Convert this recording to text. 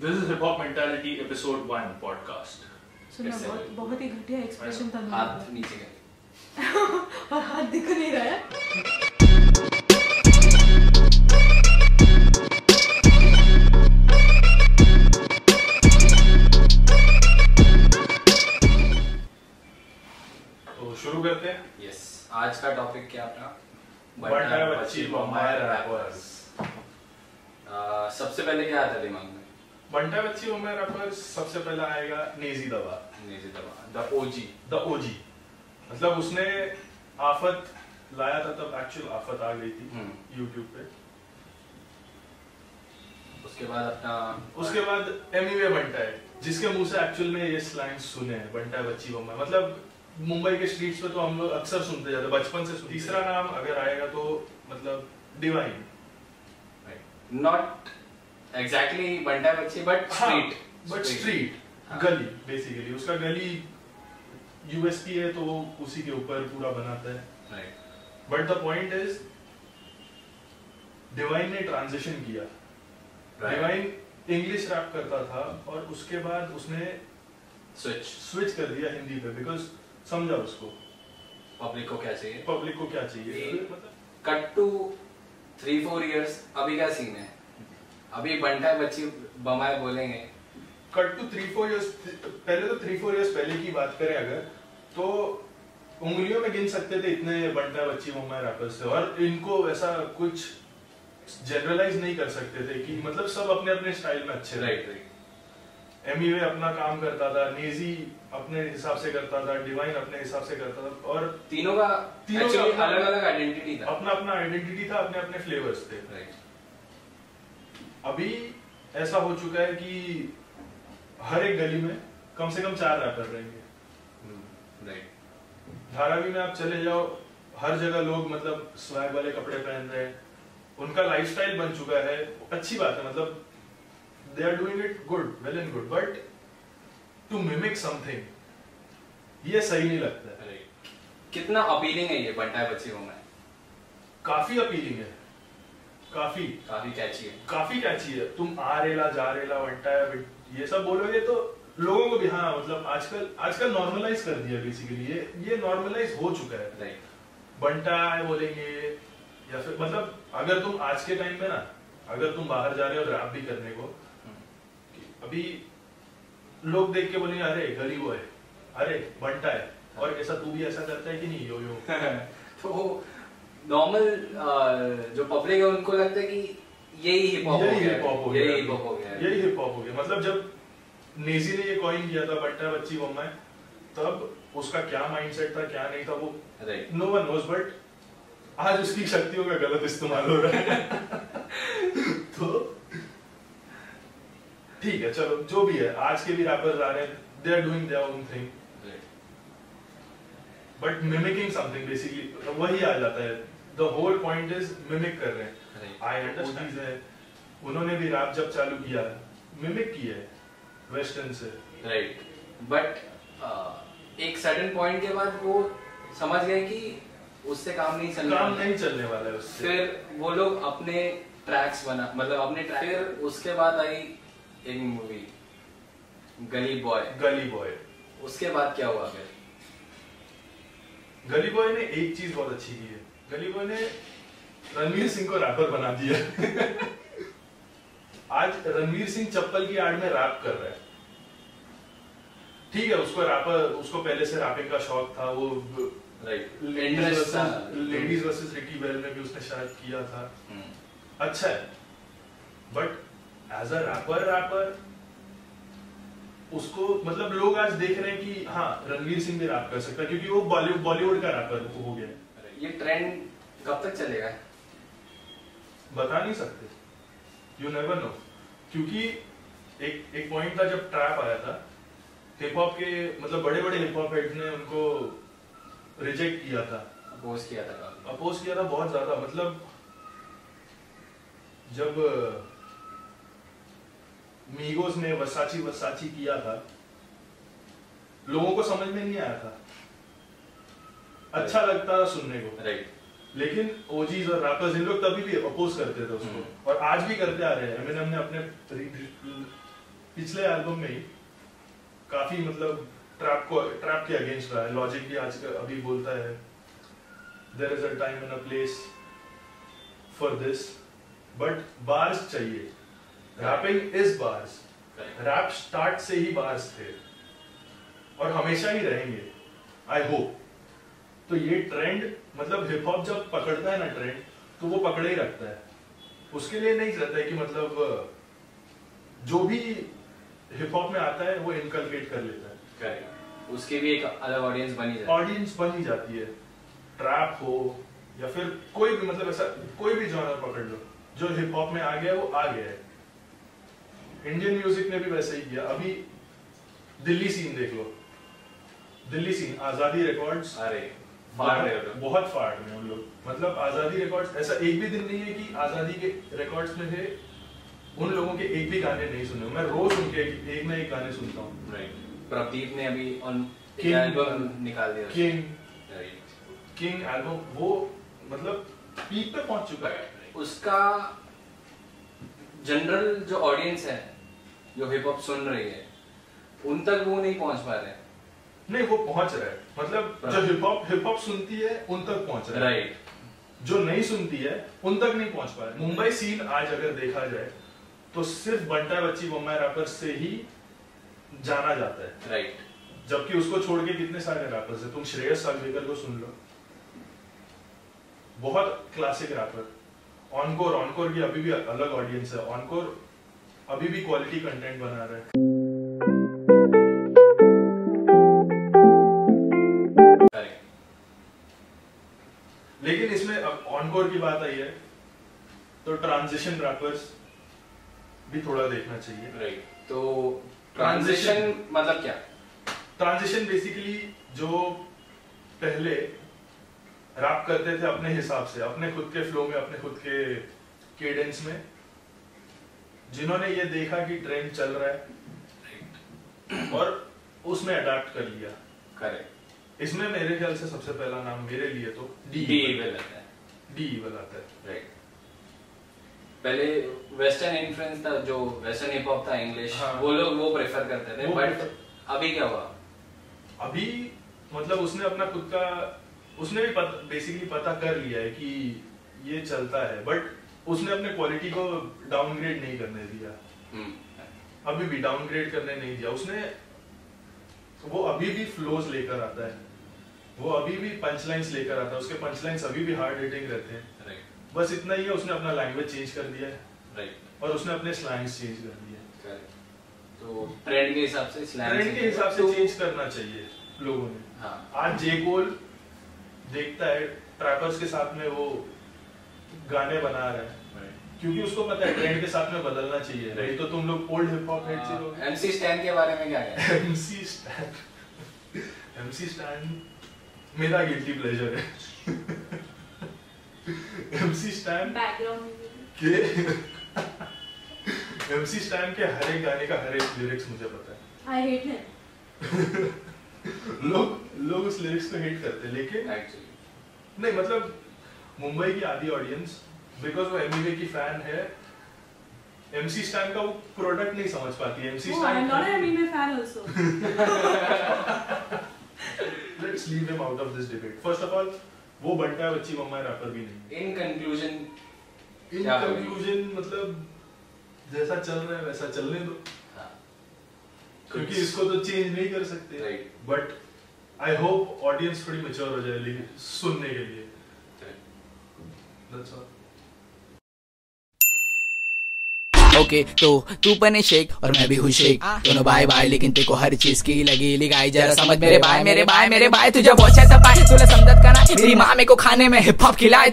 This is Hip Hop Mentality Episode 1 podcast. सुना बहुत बहुत ही घटिया एक्सप्रेशन था हाथ नीचे कर। और हाथ दिख नहीं रहा है। तो शुरू करते हैं। यस आज का टॉपिक क्या अपना बंटा बच्ची बम्बाई रैपर्स आ, सबसे पहले क्या आता है दिमाग बंटा बच्ची बम्बाई रैपर्स सबसे पहला आएगा नेजी दबा नेजी दबा द ओजी द ओजी मतलब उसने आफत लाया था तब एक्चुअल आफत आ गई थी हम्म। यूट्यूब पे। उसके बाद अपना उसके बाद एमिवे बंटा है जिसके मुँह से एक्चुअल में ये लाइंस सुने हैं बंटा बच्ची बम्बाई। मतलब मुंबई के स्ट्रीट्स पे तो हम लोग अक्सर सुनते जाते बचपन से तीसरा नाम अगर आएगा तो मतलब डिवाइन नॉट एग्जैक्टली बंटा बच्ची बट स्ट्रीट बट स्ट्रीट। गली बेसिकली उसका गली यूएसपी है तो उसी के ऊपर पूरा बनाता है। Right but the point is Divine ने ट्रांजिशन किया। डिवाइन इंग्लिश रैप करता था और उसके बाद उसने स्विच स्विच कर दिया हिंदी पे बिकॉज़ समझा उसको। पब्लिक को क्या चाहिए? पब्लिक को क्या चाहिए? मतलब cut to three four years अभी क्या सीन है? अभी बंटा बच्ची बमाए बोलेंगे। Cut to three four years पहले तो थ्री फोर इयर्स पहले की बात करें अगर तो उंगलियों में गिन सकते थे इतने बंटा बच्ची मम्मा रैपर्स थे और इनको वैसा कुछ जनरलाइज नहीं कर सकते थे कि मतलब सब अपने अपने स्टाइल में अच्छे राइट राइट एमईवे अपना काम करता था नेजी अपने हिसाब से करता था डिवाइन अपने हिसाब से करता था और तीनों का तीनों का अलग अलग आइडेंटिटी था। अपना अपना आइडेंटिटी था अपने अपने फ्लेवर्स थे। राइट अभी ऐसा हो चुका है कि हर एक गली में कम से कम चार रैपर रहेंगे। राइट धारावी में आप चले जाओ हर जगह लोग मतलब स्वैग वाले कपड़े पहन रहे हैं। उनका लाइफस्टाइल बन चुका है। अच्छी बात है मतलब they are doing it good well and good but to mimic something ये सही नहीं लगता है। कितना अपीलिंग है ये बंटा बच्ची में? काफ़ी अपीलिंग है। काफ़ी। काफ़ी कैची है। काफ़ी कैची है। तुम आ रेला जा रेला वंटा है ये सब बोलोगे तो लोगों को भी हाँ मतलब आजकल आजकल नॉर्मलाइज कर दिया बेसिकली ये ये नॉर्मलाइज हो चुका है। राइट बंटा है बोलेंगे या फिर मतलब अगर तुम आज के टाइम में ना अगर तुम बाहर जा रहे हो रैप भी करने को अभी लोग देख के बोलेंगे अरे गरीब है अरे बंटा है। और ऐसा तू भी ऐसा करता है कि नहीं? यो यो। तो नॉर्मल जो पब्लिक है उनको लगता है कि यही हिप हॉप हो यही गया हिप हॉप हो गया यही हिप हॉप हो गया यही हिप हॉप हो गया। मतलब जब नेजी ने ये कॉइन किया था बट्टा बच्ची बम्मा तब उसका क्या माइंडसेट था क्या नहीं था वो right no one knows but आज उसकी शक्तियों का गलत इस्तेमाल हो रहा है। तो ठीक है चलो जो भी है आज के भी रैपर्स आ रहे हैं they are doing their own thing but mimicking something basically वही आ जाता है। The whole point is mimic कर रहे हैं। आई अंडरस्टैंड है उन्होंने भी रैप जब चालू किया मिमिक किया है वेस्टर्न से। राइट बट एक सर्टेन पॉइंट के बाद वो समझ गए कि उससे काम नहीं चलने काम नहीं चलने वाला है उससे। फिर वो लोग अपने ट्रैक्स बना मतलब अपने ट्रैक फिर उसके बाद आई एक मूवी गली बॉय गली बॉय उसके बाद क्या हुआ फिर? गली बॉय ने एक चीज़ बहुत अच्छी की है। गली बॉय ने रणवीर सिंह को रैपर बना दिया। आज रणवीर सिंह चप्पल की आड़ में रैप कर रहा है। ठीक है उसको रैपर उसको पहले से रैपिंग का शौक था वो right ladies versus Ricky Bahl में भी उसने शायद किया था। हम्म, अच्छा है। But as a rapper rapper उसको मतलब लोग आज देख रहे हैं कि हाँ रणवीर सिंह भी रैप कर सकता है क्योंकि वो बॉलीवुड बॉलीवुड का रैपर हो गया। है ये ट्रेंड कब तक चलेगा? बता नहीं सकते। यू नेवर नो क्योंकि एक एक पॉइंट था जब ट्रैप आया था हिप हॉप के मतलब बड़े बड़े हिप हॉप हेड्स ने उनको रिजेक्ट किया था। अपोज किया था। अपोज किया था बहुत ज़्यादा। मतलब जब मीगोस ने वसाची वसाची किया था लोगों को समझ में नहीं आया था। अच्छा लगता था सुनने को। राइट लेकिन ओजीज और रैपर्स इन लोग तभी भी अपोज करते थे उसको। हम्म। और आज भी करते आ रहे हैं। एमिनेम ने अपने पिछले एल्बम में ही काफ़ी मतलब ट्रैप को ट्रैप के अगेंस्ट रहा है। लॉजिक भी आज अभी बोलता है there is a time and a place for this but bars चाहिए। Rapping is bars rap start से ही बार्स थे। और हमेशा ही रहेंगे। आई होप तो ये ट्रेंड मतलब हिप हॉप जब पकड़ता है ना ट्रेंड तो वो पकड़े ही रखता है। उसके लिए नहीं रहता है कि मतलब जो भी हिप हॉप में आता है वो इनकलकेट कर लेता है। करेक्ट उसकी भी एक अलग ऑडियंस बनी जाती है। ऑडियंस बन ही जाती है। ट्रैप हो या फिर कोई भी मतलब ऐसा कोई भी जॉनर पकड़ लो जो हिप हॉप में आ गया वो आ गया है। इंडियन म्यूज़िक ने भी वैसे ही किया। अभी दिल्ली सीन देख लो। दिल्ली सीन आज़ादी रिकॉर्ड्स अरे फाड़ रहे हो बहुत फाड़ में उन लोग। मतलब आज़ादी रिकॉर्ड्स ऐसा एक भी दिन नहीं है कि आज़ादी के रिकॉर्ड्स में से उन लोगों के एक भी गाने नहीं सुने मैं रोज उनके एक, एक ना एक गाने सुनता हूँ। राइट प्रदीप ने अभी ऑन एल्बम निकाल दिया किंग किंग एल्बम वो मतलब पीक पे पहुँच चुका है। उसका जनरल जो ऑडियंस है जो हिप हॉप सुन रही है उन तक वो नहीं पहुँच पा रहे। नहीं वो पहुँच रहा है। मतलब जो हिप हॉप हिप हॉप सुनती है उन तक पहुँच रहा है। राइट जो नहीं सुनती है उन तक नहीं पहुँच पा रहा है। मुंबई सीन आज अगर देखा जाए तो सिर्फ़ बंटा बच्ची बम्बई रैपर से ही जाना जाता है। राइट जबकि उसको छोड़ के कितने सारे रैपर्स हैं? तुम श्रेयस सागवेकर को सुन लो। बहुत क्लासिक रैपर ऑनकोर ऑनकोर की अभी भी अलग ऑडियंस है। ऑनकोर अभी भी क्वालिटी कंटेंट बना रहा है। लेकिन इसमें अब ऑनकोर की बात आई है तो ट्रांजिशन रैपर्स भी थोड़ा देखना चाहिए। राइट तो ट्रांजिशन मतलब क्या? ट्रांजिशन बेसिकली जो पहले रैप करते थे अपने हिसाब से अपने खुद के फ्लो में अपने खुद के केडेंस में जिन्होंने ये देखा कि ट्रेंड चल रहा है और उसमें अडाप्ट कर लिया। करेक्ट इसमें मेरे ख्याल से सबसे पहला नाम मेरे लिए तो डी डी इविल आता है। डी इवल आता है। राइट पहले वेस्टर्न इन्फ्लुएंस था जो वेस्टर्न हिप हॉप था इंग्लिश हाँ। वो लोग वो प्रेफर करते थे बट अभी क्या हुआ? अभी मतलब उसने अपना खुद का उसने भी पत, बेसिकली पता कर लिया है कि ये चलता है बट उसने अपने क्वालिटी को डाउनग्रेड नहीं करने दिया। हम्म, अभी भी डाउनग्रेड करने नहीं दिया। उसने वो अभी भी फ्लोज लेकर आता है। वो अभी भी पंचलाइंस लेकर आता है उसके पंचलाइंस अभी भी हार्ड हिटिंग रहते हैं। राइट बस इतना ही है उसने अपना लैंग्वेज चेंज कर दिया है। राइट और उसने अपने स्लैंग्स चेंज कर दिए हैं। तो ट्रेंड के हिसाब से ट्रेंड के हिसाब से चेंज करना चाहिए लोगों ने। हाँ। आज जे कोल देखता है ट्रैपर्स के साथ में वो गाने बना रहा है। क्योंकि उसको पता है ट्रेंड के साथ में बदलना चाहिए। नहीं तो तुम लोग ओल्ड हिप हॉप हेड से एमसी स्टैन के बारे में क्या है एमसी स्टैंड एमसी स्टैंड मेरा गिल्टी प्लेजर है। एमसी बैकग्राउंड के एमसी स्टैंड के हर एक गाने का हर एक लिरिक्स मुझे पता है। आई हेट हिम लोग लोग उस लिरिक्स को हेट करते हैं लेकिन एक्चुअली नहीं मतलब मुंबई की आधी ऑडियंस बिकॉज़ वो एमबीवे की फ़ैन है एमसी स्टैन का वो प्रोडक्ट नहीं समझ पाती MC Oh, I'm not an Stan anime fan also. Let's leave him out of this debate first of all वो बंटा है बच्ची मम्मा रैपर भी नहीं। इन कंक्लूजन इन कंक्लूजन मतलब जैसा चल रहा है वैसा चलने दो। क्योंकि इसको तो चेंज नहीं कर सकते। Right. But I hope audience थोड़ी मेच्योर हो जाए लेकिन सुनने के लिए। That's all. ओके तो तू बने शेख और मैं भी हूँ शेख दोनों बाय बाय लेकिन तेको हर चीज़ की लगी लिगाई जरा समझ मेरे भाई मेरे भाई मेरे भाई तुझे बहुत अच्छा पाए तुझे समझत करना मेरी माँ मेरे को खाने में हिप हॉप खिलाए